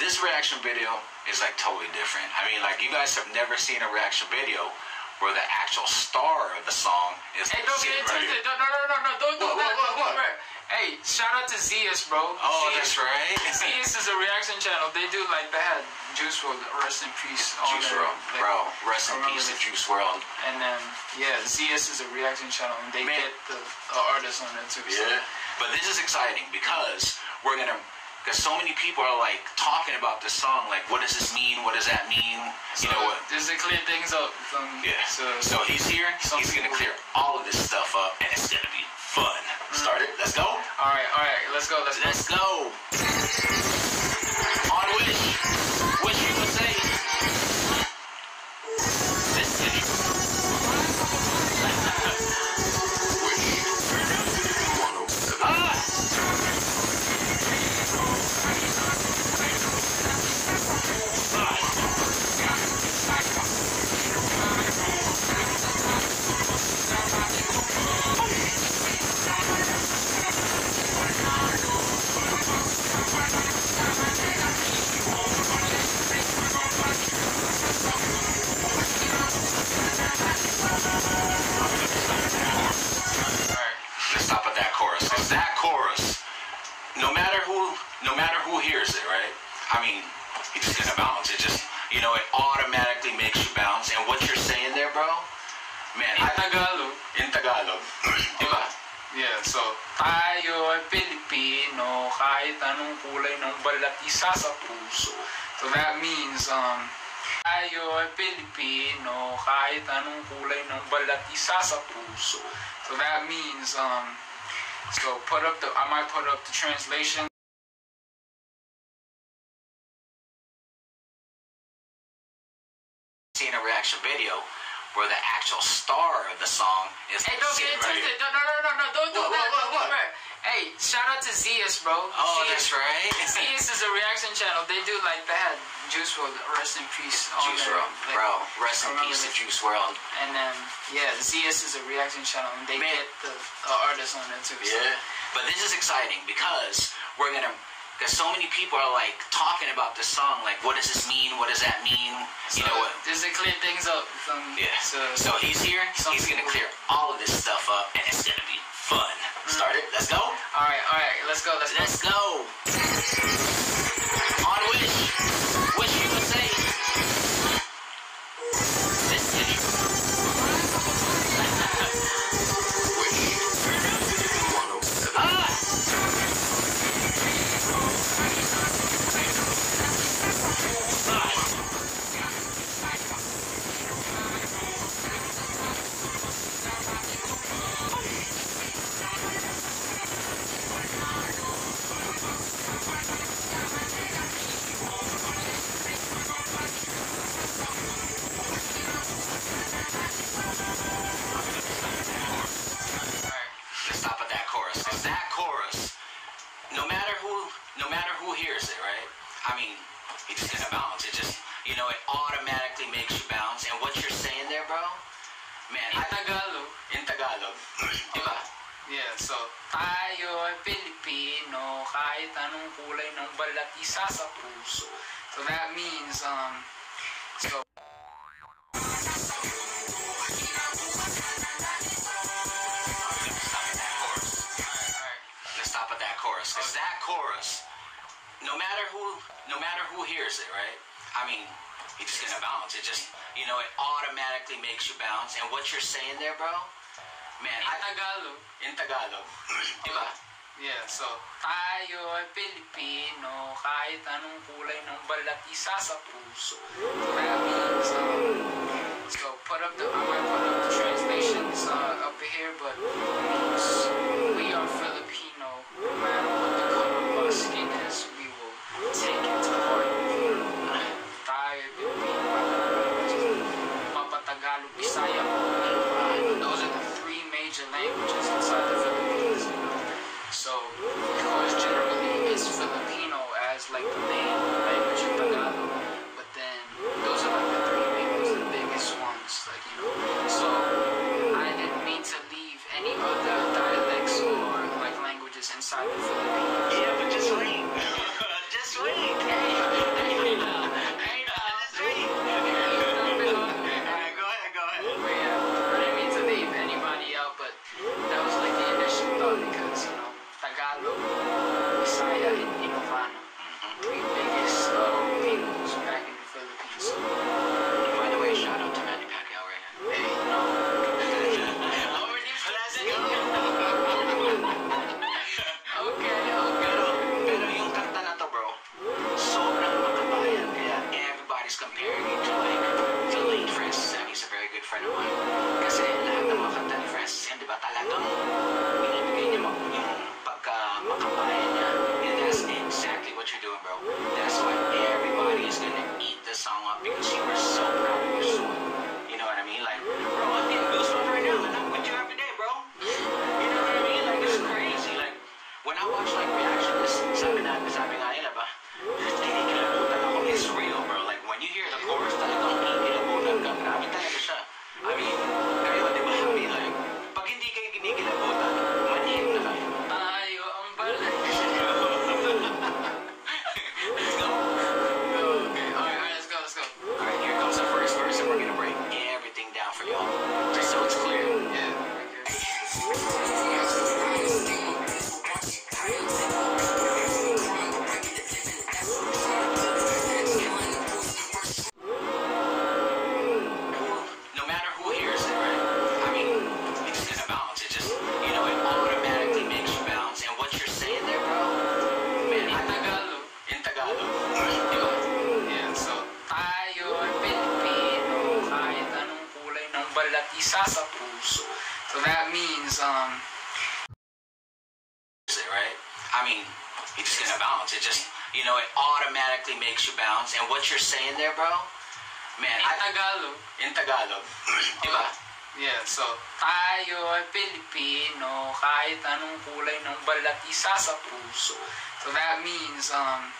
this reaction video is like totally different. I mean, like you guys have never seen a reaction video where the actual star of the song is Hey, don't get right into it. No, no, no, no, no. Don't do What, that. what, what, what? Hey, shout out to Zeus, bro. Oh, Zeus- that's right. Zeus is a reaction channel. They do like they had Juice WRLD, rest in peace. Juice. WRLD, Like, bro. Rest in peace to. Juice WRLD. And then yeah, Zeus is a reaction channel, and they Man. get the, the artists on there too. so- Yeah. But this is exciting because we're gonna because so many people are like talking about this song, like what does this mean? What does that mean? So, You know what? Just to clear things up. From, Yeah. So, So he's here. He's gonna clear all of this stuff up, and it's gonna be fun. Mm. Start it. Let's go. all right, all right. Let's go. Let's go. Let's go. On isa. So that means um tayo ay Pilipino kahit anong kulay ng balat isa sa puso. So that means um so put up the I might put up the translation Seen a reaction video where the actual star of the song is Hey, don't sitting get right twisted. here. No, no, no, no, no. Don't do What, that. what, what, Don't what? Hey, shout out to Zeus, bro. Oh, Zeus. that's right. Zeus is a reaction channel. They do like they had Juice WRLD, rest in peace. on Juice there. WRLD, Like, bro. Rest in I remember peace to. Juice WRLD. And then yeah, Zeus is a reaction channel, and they Man. get the, the artists on there too. so- Yeah. But this is exciting because we're gonna because so many people are like talking about this song, like what does this mean? What does that mean? You know what? Just to clear things up. From, Yeah. So, So he's here, he's gonna clear all of this stuff up and it's gonna be fun. Mm. Start it, let's go. all right, all right. Let's go. Let's go. Let's go. On just gonna bounce. It just, you know, it automatically makes you bounce. And what you're saying there, bro, man, In Tagalog. in Tagalog, diba? Yeah, so tayo ay Pilipino kahit anong kulay ng balat isa sa puso. So that means um so. Let's stop at that chorus. Cause that chorus, no matter who, no matter who hears it, right? I mean, it's just gonna bounce. It just, you know, it automatically makes you bounce. And what you're saying there, bro, man, In I, Tagalog. in Tagalog, diba? Yeah, so tayo ay Pilipino kahit anong kulay ng balat isa sa puso. Means um, so put up the I might put up the translations uh, up here, but there, bro, man, in I, Tagalog, in Tagalog, di ba? yeah, so tayo ay Pilipino kahit anong kulay ng balat isa sa puso. So that means, um,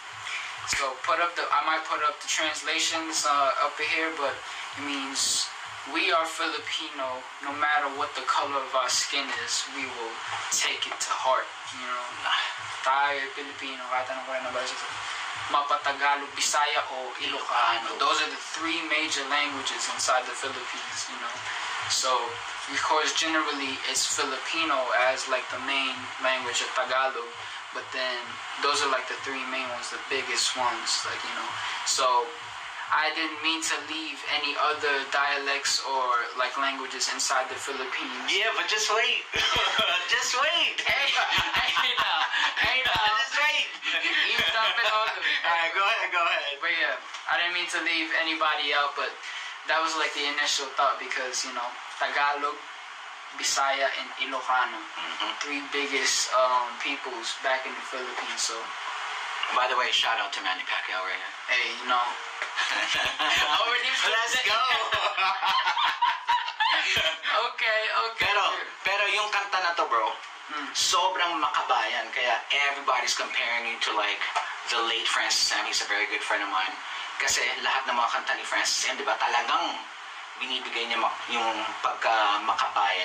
so put up the, I might put up the translations uh, up here, but it means we are Filipino. No matter what the color of our skin is, we will take it to heart. You know, tayo ay Pilipino kahit anong kulay ng balat Mapatagalog, Bisaya, o Ilocano. Those are the three major languages inside the Philippines, you know. So, of course, generally it's Filipino as like the main language of Tagalog, but then those are like the three main ones, the biggest ones, like, you know. So, I didn't mean to leave any other dialects or like languages inside the Philippines. Yeah, but just wait. just wait. Hey, hey go ahead, go ahead. But yeah, I didn't mean to leave anybody out, but that was like the initial thought because you know Tagalog, Bisaya, and Ilocano, Mhm. three biggest um, peoples back in the Philippines. So By the way, shout out to Manny Pacquiao right here. hey, you know, Let's go. okay, okay. pero, pero yung kanta na to, bro, Mm. sobrang makabayan. Kaya everybody's comparing you to like the late Francis M. He's a very good friend of mine. Kasi lahat ng mga kanta ni Francis M, di ba, talagang binibigay niya yung pagka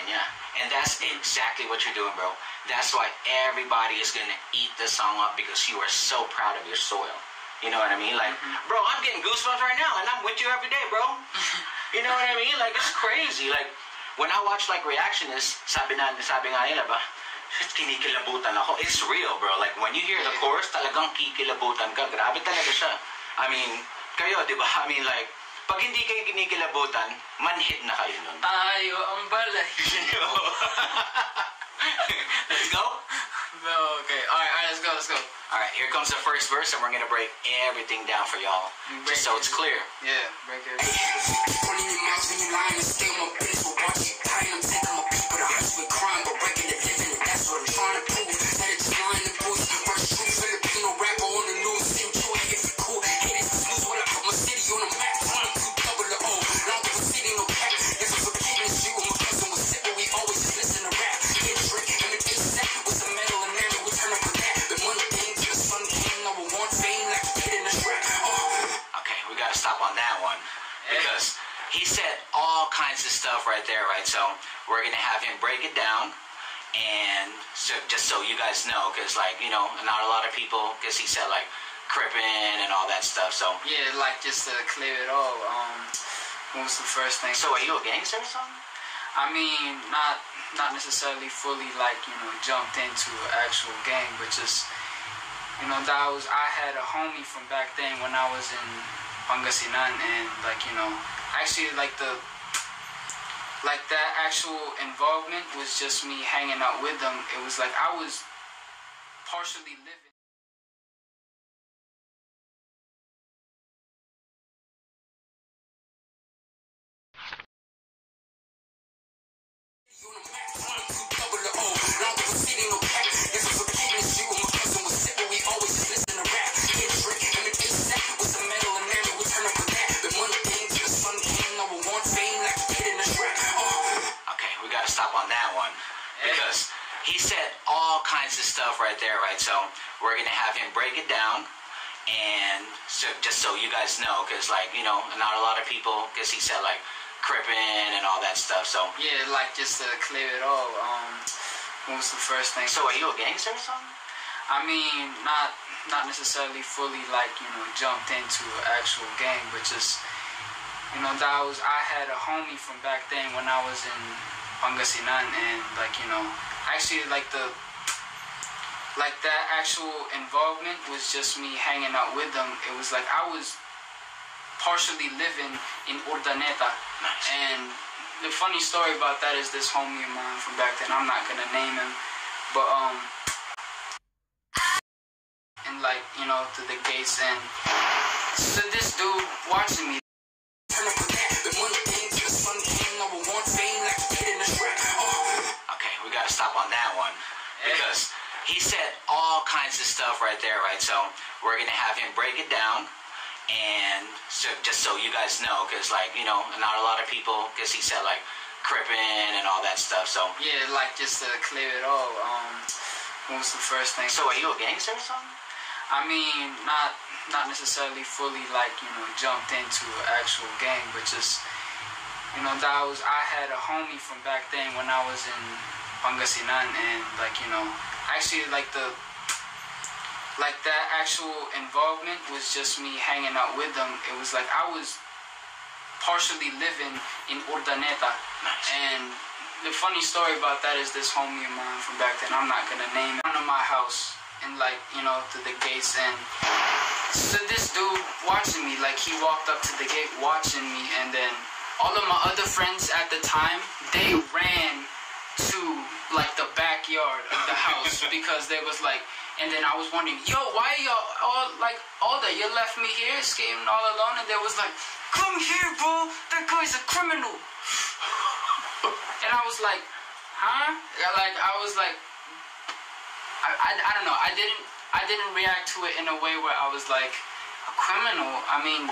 niya. And that's exactly what you're doing, bro. That's why everybody is gonna eat the song up because you are so proud of your soil. You know what I mean? Like, mm-hmm. bro, I'm getting goosebumps right now, and I'm with you every day, bro. you know what I mean? Like, it's crazy. Like, when I watch like reactionists, sabi na, sabi nga nila ba, kinikilabutan ako. It's real, bro. Like, when you hear the chorus, talagang kikilabutan ka. Grabe talaga siya. I mean, kayo, di ba? I mean, like, pag hindi kayo kinikilabutan, manhid na kayo nun. Tayo ang balay. Let's go. No, okay, all right, all right, let's go, let's go. All right, here comes the first verse, and we're gonna break everything down for y'all, mm, just so it's clear. Yeah, break it. Running your mouth when you lying and stay my business. We'll watch you dying. I'm taking my people to house with crime, but breaking him break it down, and so just so you guys know, because like you know, not a lot of people, because he said like crippin' and all that stuff. So, Yeah, like just to clear it all. Um, what was the first thing? so are you a gangster or something? I mean, not not necessarily fully like you know jumped into an actual gang, but just you know that was I had a homie from back then when I was in Pangasinan, and like you know actually like the like that actual involvement was just me hanging out with them. It was like I was partially living. We're gonna have him break it down. And so, just so you guys know, because like you know, not a lot of people, because he said like crippin' and all that stuff. So, Yeah, like just to clear it all. Um, what was the first thing? so are you a gangster or something? I mean, not not necessarily fully like you know jumped into an actual gang, but just you know that was I had a homie from back then when I was in Pangasinan, and like you know actually like the like that actual involvement was just me hanging out with them. It was like I was partially living in Urdaneta, Nice. and the funny story about that is this homie of mine from back then. I'm not gonna name him, but um and like you know to the gates and so this dude watching me kinds of stuff right there, right? So we're gonna have him break it down, and so just so you guys know, because like you know, not a lot of people, because he said like crippin' and all that stuff. So, yeah like just to clear it all um what was the first thing so are you a gangster or something? I mean not not necessarily fully like you know jumped into an actual gang but just you know that was I had a homie from back then when I was in Pangasinan and like you know actually like the like that actual involvement was just me hanging out with them. It was like I was partially living in Urdaneta. Nice. and the funny story about that is this homie of mine from back then, I'm not gonna name it, front of my house and like, you know, to the gates. And so this dude watching me, like he walked up to the gate watching me. And then all of my other friends at the time, they ran to like the backyard of the house because there was like and then I was wondering, yo, why are y'all all like all that you left me here skating all alone and there was like, come here bro, that guy's a criminal and I was like, huh? Like I was like, I, I, I don't know. I didn't I didn't react to it in a way where I was like, a criminal. I mean,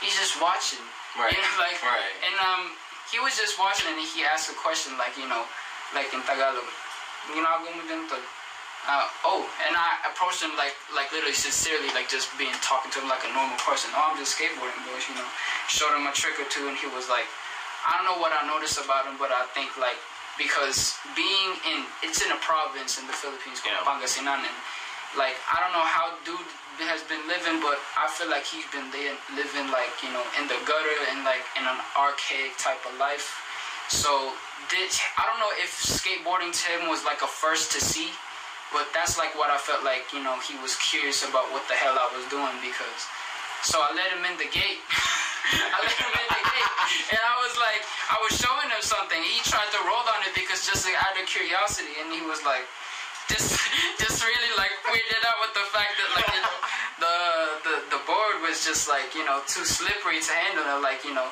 he's just watching. Right, You know, like right. and um he was just watching and he asked a question like you know, like in Tagalog, ginagawa mo din tol?" Uh, oh, and I approached him like, like literally sincerely, like just being talking to him like a normal person. Oh, I'm just skateboarding, boys, you know. Showed him a trick or two, and he was like, I don't know what I noticed about him, but I think like because being in, it's in a province in the Philippines called Yeah. Pangasinan, and like I don't know how dude has been living, but I feel like he's been there living like you know in the gutter and like in an archaic type of life. So did I don't know if skateboarding to him was like a first to see, but that's like what I felt like you know he was curious about what the hell I was doing because. So I let him in the gate. I let him in the gate, and I was like, I was showing him something. He tried to roll on it because just like, out of curiosity, and he was like, just, just really like weirded out with the fact that like you know the the the board was just like you know too slippery to handle. And like you know,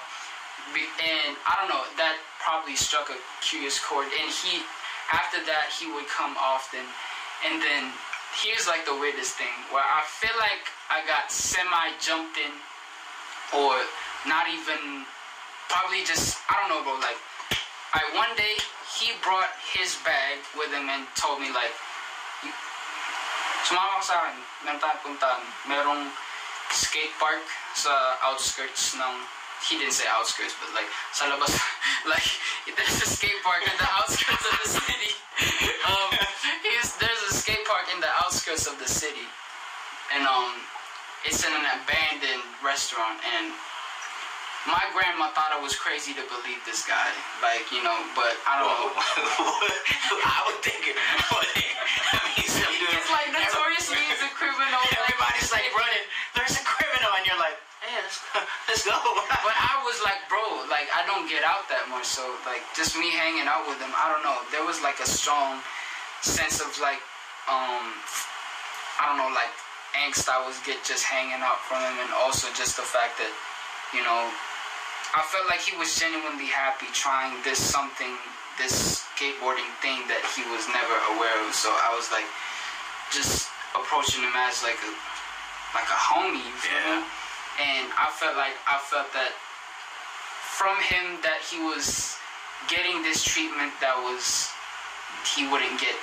and I don't know that probably struck a curious chord. And he, after that, he would come often, and then here's like the weirdest thing where I feel like I got semi jumped in, or not even, probably just I don't know, bro. Like, I one day he brought his bag with him and told me like. Merong skate park sa outskirts ng he didn't say outskirts, but like sa labas, like there's a skate park in the outskirts of the city. Um, he's, there's a skate park in the outskirts of the city, and um, it's in an abandoned restaurant. And my grandma thought I was crazy to believe this guy, like you know, but I don't know. I would think it. I mean, you're like, hey, let's, let's go. But I was like, bro, like I don't get out that much. So like just me hanging out with him, I don't know. There was like a strong sense of like, um, I don't know, like angst I was get just hanging out from him, and also just the fact that, you know, I felt like he was genuinely happy trying this something, this skateboarding thing that he was never aware of. So I was like, just approaching him as like a, like a homie. You Yeah. me? And I felt like I felt that from him that he was getting this treatment that was he wouldn't get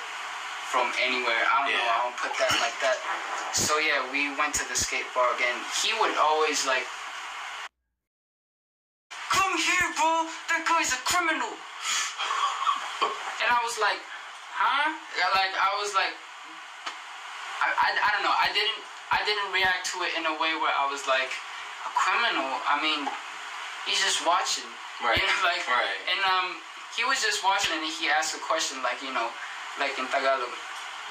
from anywhere. I don't know. I don't put that like that. So yeah, we went to the skate park, and he would always like, "Come here, bro. That guy's a criminal." and I was like, "Huh?" Like I was like, I, I, I don't know. I didn't I didn't react to it in a way where I was like, a criminal. I mean, he's just watching. Right. You know, like, Right. and um, he was just watching and he asked a question like, you know, like in Tagalog,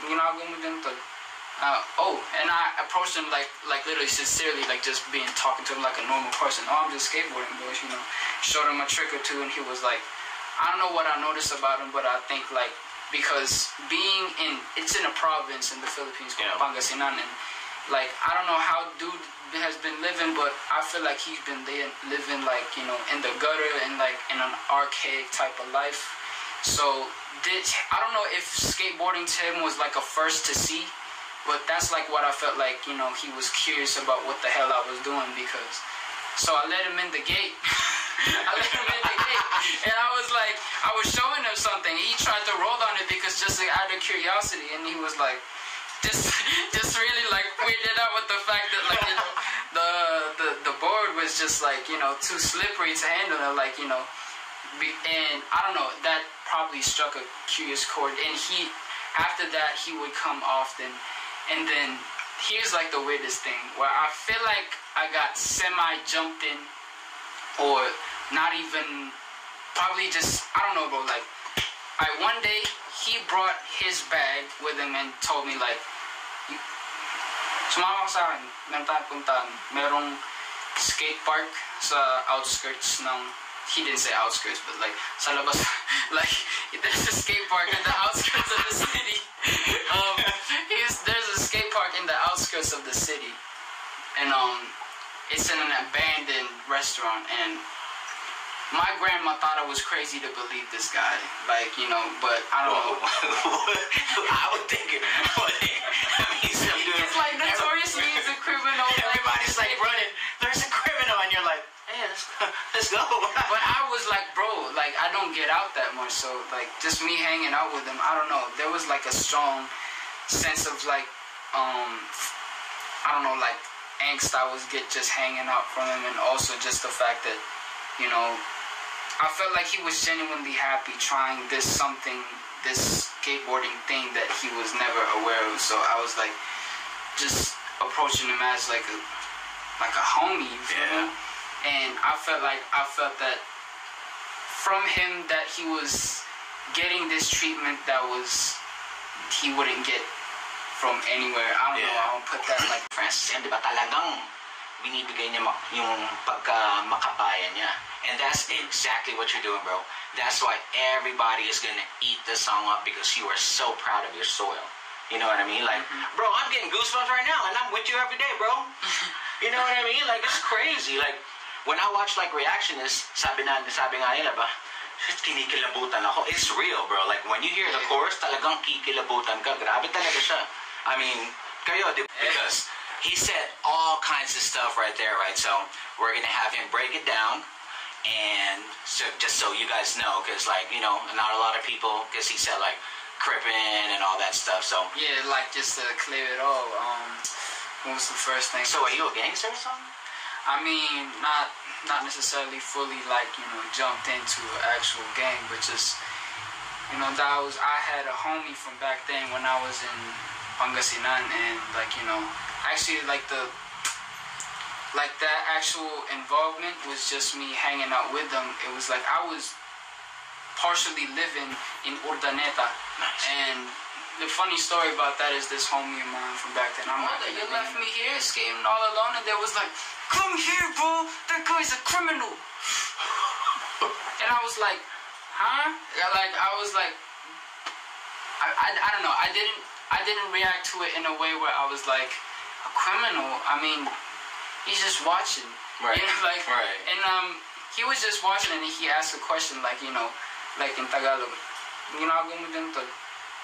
din tol?" Uh, oh, and I approached him like, like literally sincerely, like just being talking to him like a normal person. Oh, I'm just skateboarding, boys, you know. Showed him a trick or two, and he was like, I don't know what I noticed about him, but I think like because being in, it's in a province in the Philippines called Yeah. Pangasinan, and like I don't know how dude has been living, but I feel like he's been living like you know in the gutter and like in an archaic type of life. So did I don't know if skateboarding to him was like a first to see, but that's like what I felt like you know he was curious about what the hell I was doing because. So I let him in the gate. I let him in the gate, and I was like, I was showing him something. He tried to roll on it because just like, out of curiosity, and he was like, just, just really like weirded out with the fact that like you know the the the board was just like you know too slippery to handle, and like you know, and I don't know that probably struck a curious chord, and he after that he would come often, and then here's like the weirdest thing where I feel like I got semi jumped in or not even probably just I don't know bro like I one day he brought his bag with him and told me like "You- sumama ka sa akin tayong puntahan. Merong skate park sa outskirts ng he didn't say outskirts but like sa labas. Like there's a skate park in the outskirts of the city. Um there's a skate park in the outskirts of the city. And um it's in an abandoned restaurant and my grandma thought I was crazy to believe this guy. Like, you know, but I don't Whoa. know. I would think it. I mean, some dude. It's like notoriously he's a criminal. Everybody's like running. There's a criminal, and you're like, yeah, let's, let's go. But I was like, bro, like I don't get out that much. So like just me hanging out with him, I don't know. There was like a strong sense of like, um, I don't know, like angst I was get just hanging out from him, and also just the fact that, you know, I felt like he was genuinely happy trying this something, this skateboarding thing that he was never aware of. So I was like, just approaching him as like a, like a homie. You feel Yeah. me? And I felt like I felt that from him that he was getting this treatment that was he wouldn't get from anywhere. I don't know. I don't put that like Francis, yan, di ba talagang binibigay niya yung pagka makabaya niya. And that's exactly what you're doing, bro. That's why everybody is gonna eat this song up because you are so proud of your soil. You know what I mean? Like, mm-hmm. bro, I'm getting goosebumps right now, and I'm with you every day, bro. you know what I mean? Like, it's crazy. Like, when I watch like reactionists, sabi na, sabi nga nila ba, kinikilabutan ako. It's real, bro. Like, when you hear the chorus, talagang kikilabutan ka. Grabe talaga siya. I mean, kayo, di Because he said all kinds of stuff right there, right? So, we're gonna have him break it down. And so, just so you guys know, because, like, you know, not a lot of people, because he said, like, crippin' and all that stuff. So, yeah, like just to clear it all. Um, what was the first thing? so are you a gangster or something? I mean, not not necessarily fully like you know jumped into an actual gang, but just you know that was I had a homie from back then when I was in Pangasinan, and like you know actually like the like that actual involvement was just me hanging out with them. It was like I was partially living in Urdaneta, and the funny story about that is this homie of mine from back then. I'm like, you left me here skating all alone, and they was like, come here, bro. That guy's a criminal. and I was like, huh? Like I was like, I, I, I don't know. I didn't I didn't react to it in a way where I was like, a criminal. I mean, he's just watching. Right. You know, like, Right. and um, he was just watching, and he asked a question like, you know, like in Tagalog, ginagawa mo din tol?"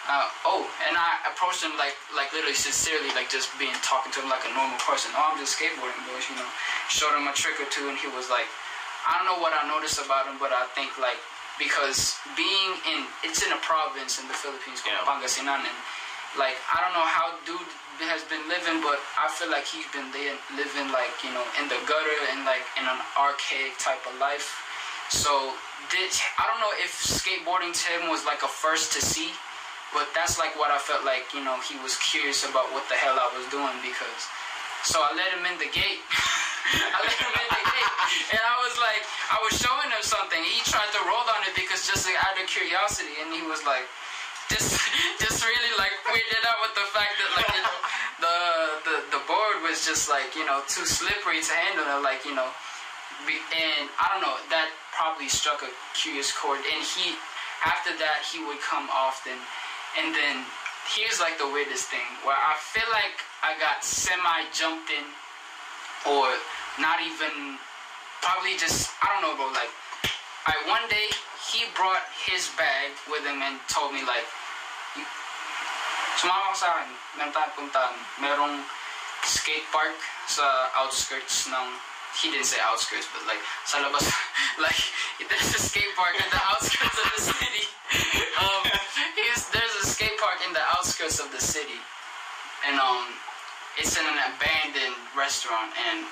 Uh, oh, and I approached him like, like literally sincerely, like just being talking to him like a normal person. Oh, I'm just skateboarding, boys, you know. Showed him a trick or two, and he was like, I don't know what I noticed about him, but I think like because being in, it's in a province in the Philippines called Yeah. Pangasinan, and like I don't know how dude has been living, but I feel like he's been li- living like you know in the gutter and like in an archaic type of life. So I don't know if skateboarding to him was like a first to see, but that's like what I felt like you know he was curious about what the hell I was doing because. So I let him in the gate. I let him in the gate, and I was like, I was showing him something. He tried to roll on it because just like, out of curiosity, and he was like, just, just really like weirded out with the fact that like you know the the the board was just like you know too slippery to handle. And, like you know, and I don't know that probably struck a curious chord. And he, after that, he would come often, and then here's like the weirdest thing where I feel like I got semi jumped in, or not even, probably just I don't know, bro. Like, I one day he brought his bag with him and told me like, sumama ka sa akin, tayong puntahan, merong skate park sa outskirts ng he didn't say outskirts, but like sa labas, like there's a skate park in the outskirts of the city. Um, there's a skate park in the outskirts of the city, and um, it's in an abandoned restaurant. And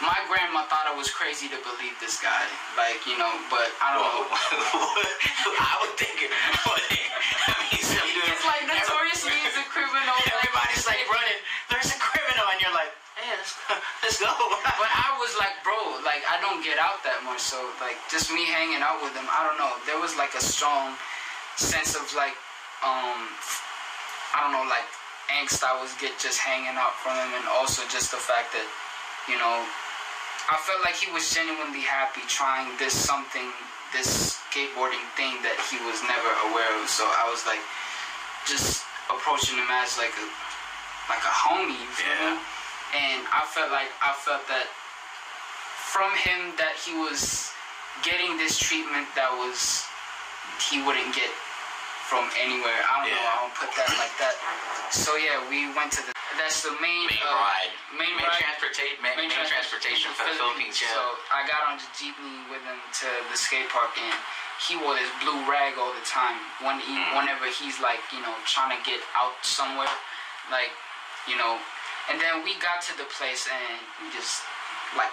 my grandma thought I was crazy to believe this guy, like you know, but I don't know. I would think it. I mean, some dude, It's like notoriously he's a criminal. everybody's like running. There's a criminal, and you're like, yeah, let's go. Let's go. But I was like, bro, like I don't get out that much. So like just me hanging out with him, I don't know. There was like a strong sense of like, um, I don't know, like angst I was get just hanging out from him, and also just the fact that, you know, I felt like he was genuinely happy trying this something, this skateboarding thing that he was never aware of. So I was like, just approaching him as like a, like a homie. You feel Yeah. me? and I felt like I felt that from him that he was getting this treatment that was he wouldn't get from anywhere. I don't know. I don't put that like that. So yeah, we went to the. That's the main Main uh, ride. Main, Main ride. transportation. Main, main transportation for the Philippines. So I got on the jeepney with him to the skate park, and he wore this blue rag all the time. When he, Mm. whenever he's like, you know, trying to get out somewhere, like, you know. And then we got to the place, and we just like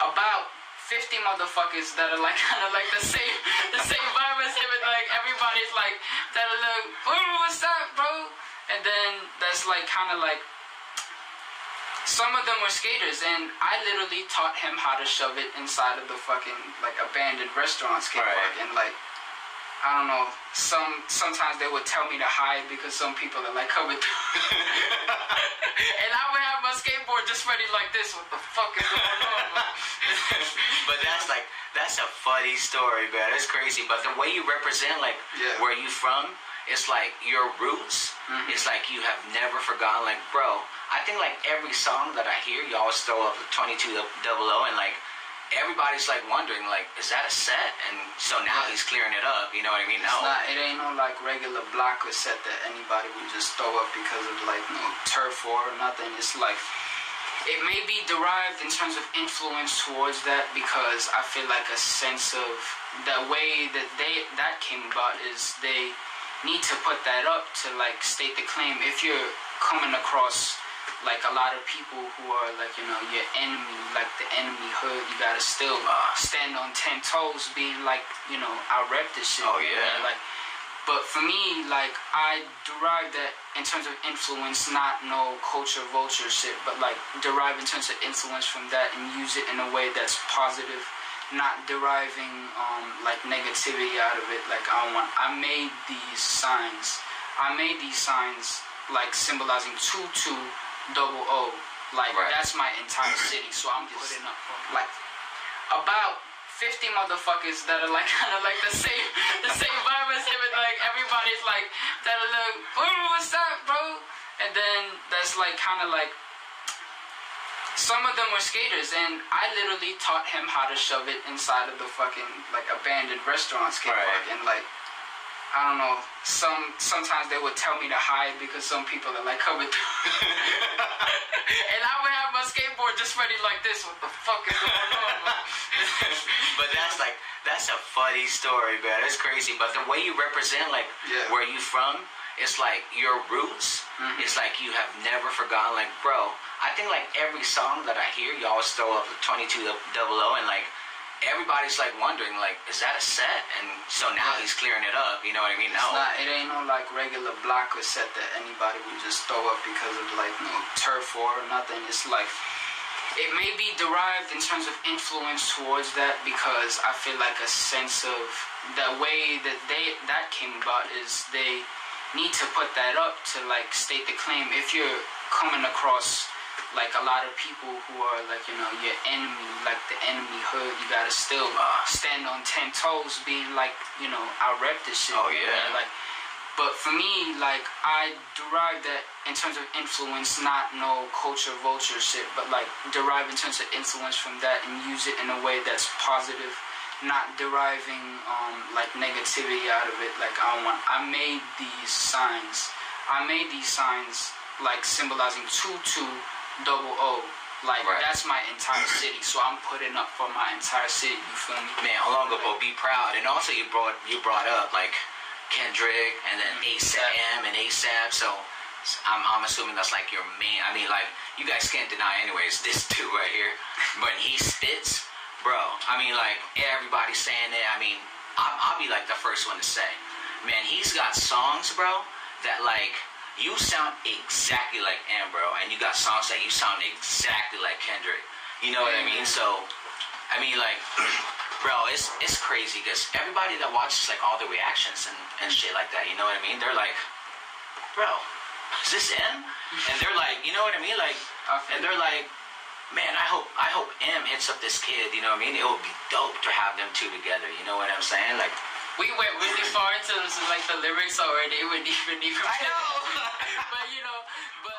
about 50 motherfuckers that are like kind of like the same the same vibe as him and like everybody's like that look what's up bro and then that's like kind of like some of them were skaters and I literally taught him how to shove it inside of the fucking like abandoned restaurant skate Right. and like I don't know. Some sometimes they would tell me to hide because some people are like coming through, and I would have my skateboard just ready like this. What the fuck is going on? but that's like that's a funny story, man. It's crazy. But the way you represent, like Yeah. where you from, it's like your roots. Mhm. It's like you have never forgotten. Like, bro, I think like every song that I hear, you always throw up the 22 double O, and like everybody's like wondering, like, is that a set? And so now Yeah. he's clearing it up. You know what I mean? It's No. not. It ain't no like regular block or set that anybody would just throw up because of like no turf war or nothing. It's like it may be derived in terms of influence towards that because I feel like a sense of the way that they that came about is they need to put that up to like state the claim. If you're coming across like a lot of people who are like you know your enemy, like the enemy hood, you gotta still stand on ten toes, being like you know I rep this shit. Oh, yeah. like. But for me, like I derive that in terms of influence, not no culture vulture shit, but like derive in terms of influence from that and use it in a way that's positive, not deriving um, like negativity out of it. Like I want, I made these signs. I made these signs like symbolizing two two double O. Like Right. that's my entire city. So I'm just putting up like about 50 motherfuckers that are like kind of like the same the same vibe as him and like everybody's like that are like "Ooh, what's up bro and then that's like kind of like some of them were skaters and I literally taught him how to shove it inside of the fucking like abandoned restaurant skate Right. park and like I don't know. Some sometimes they would tell me to hide because some people are like coming through, and I would have my skateboard just ready like this. What the fuck is going on? but that's like that's a funny story, man. It's crazy. But the way you represent, like Yeah. where you from, it's like your roots. Mhm. It's like you have never forgotten. Like, bro, I think like every song that I hear, you always throw up the 22 double O, and like everybody's like wondering, like, is that a set? And so now Yeah. he's clearing it up. You know what I mean? It's No. not. It ain't no like regular blocker set that anybody would just throw up because of like no turf war or nothing. It's like it may be derived in terms of influence towards that because I feel like a sense of the way that they that came about is they need to put that up to like state the claim. If you're coming across like a lot of people who are like you know your enemy, like the enemy hood, you gotta still stand on ten toes, being like you know I rep this shit. Oh, man. yeah. like. But for me, like I derive that in terms of influence, not no culture vulture shit, but like derive in terms of influence from that and use it in a way that's positive, not deriving um, like negativity out of it. Like I want, I made these signs. I made these signs like symbolizing two two double O. Like Right. that's my entire city. So I'm putting up for my entire city. You feel me? Man, Olongapo, be proud. And also, you brought you brought up like Kendrick and then ASAP and ASAP. So I'm, I'm assuming that's like your main. I mean, like you guys can't deny, anyways. This dude right here, when he spits, bro. I mean, like everybody's saying it. I mean, I'll, I'll be like the first one to say, man, he's got songs, bro, that like. You sound exactly like M, bro, and you got songs that you sound exactly like Kendrick. You know what I mean? So, I mean, like, bro, it's it's crazy because everybody that watches like all the reactions and, and shit like that, you know what I mean? They're like, bro, is this M? And they're like, you know what I mean? Like, and they're like, man, I hope I hope M hits up this kid. You know what I mean? It would be dope to have them two together. You know what I'm saying? Like, We went really far into this, like the lyrics already. We didn't even even. I know. but you know, but